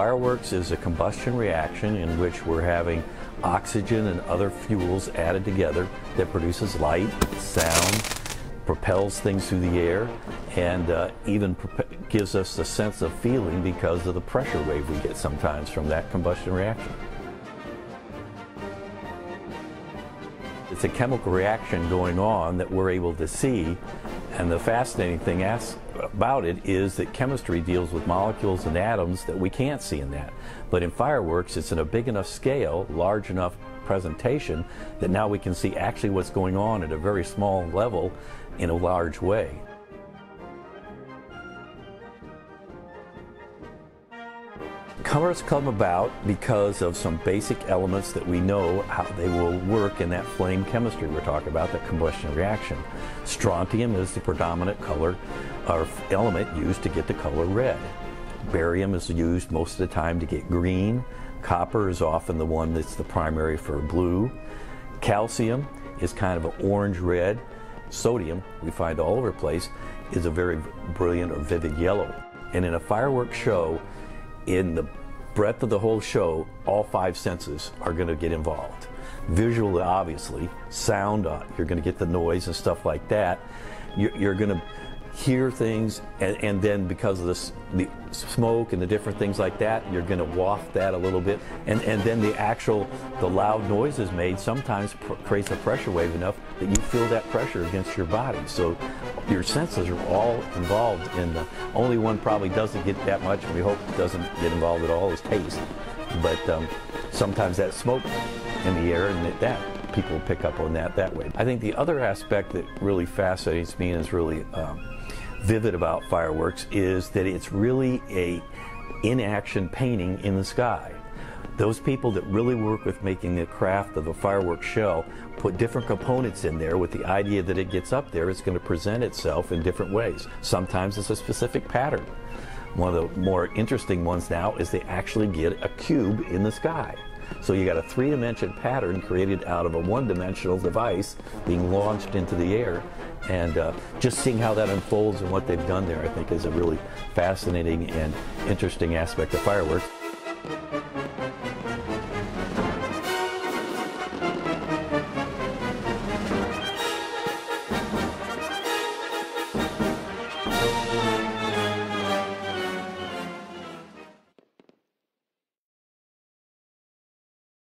fireworks is a combustion reaction in which we're having oxygen and other fuels added together that produces light, sound, propels things through the air, and uh, even gives us a sense of feeling because of the pressure wave we get sometimes from that combustion reaction. It's a chemical reaction going on that we're able to see, and the fascinating thing about it is that chemistry deals with molecules and atoms that we can't see in that. But in fireworks, it's in a big enough scale, large enough presentation, that now we can see actually what's going on at a very small level in a large way. Colors come about because of some basic elements that we know how they will work in that flame chemistry we're talking about, that combustion reaction. Strontium is the predominant color or element used to get the color red. Barium is used most of the time to get green. Copper is often the one that's the primary for blue. Calcium is kind of an orange-red. Sodium, we find all over the place, is a very brilliant or vivid yellow. And in a fireworks show, in the breadth of the whole show, all five senses are going to get involved. Visually, obviously, sound, uh, you're going to get the noise and stuff like that. You're, you're going to hear things, and, and then because of the smoke and the different things like that, you're going to waft that a little bit, and, and then the actual, the loud noises made sometimes creates a pressure wave enough that you feel that pressure against your body. So your senses are all involved in the, only one probably doesn't get that much, and we hope doesn't get involved at all, is taste. But um, sometimes that smoke in the air and that people pick up on that that way. I think the other aspect that really fascinates me and is really um, vivid about fireworks is that it's really a in-action painting in the sky. Those people that really work with making the craft of a fireworks shell put different components in there with the idea that it gets up there, it's going to present itself in different ways. Sometimes it's a specific pattern. One of the more interesting ones now is they actually get a cube in the sky. So you got a three-dimension pattern created out of a one-dimensional device being launched into the air. And uh, just seeing how that unfolds and what they've done there, I think, is a really fascinating and interesting aspect of fireworks.